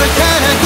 I can't.